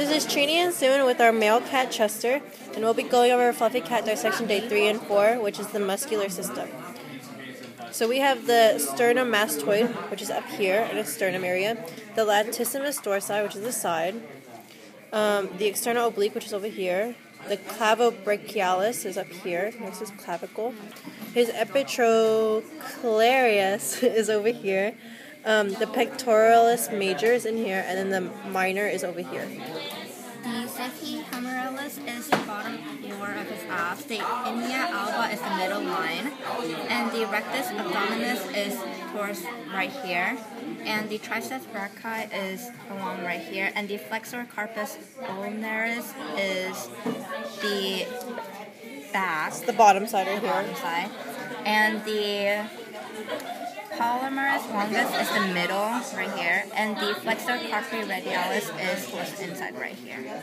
This is Trini and Soon with our male cat Chester, and we'll be going over Fluffy Cat dissection day 3 and 4, which is the muscular system. So we have the sternomastoid, which is up here in the sternum area, the latissimus dorsi, which is the side, um, the external oblique, which is over here, the clavobrachialis is up here, next is clavicle, his epitrochlearis is over here, um, the pectoralis major is in here, and then the minor is over here. The humerus is the bottom floor of his abs. The linea alba is the middle line, and the rectus abdominis is towards right here, and the triceps brachii is along right here, and the flexor carpus ulnaris is the back. It's the bottom side right the here. bottom side, and the Palmaris longus is the middle right here, and the flexor carpi radialis is the inside right here.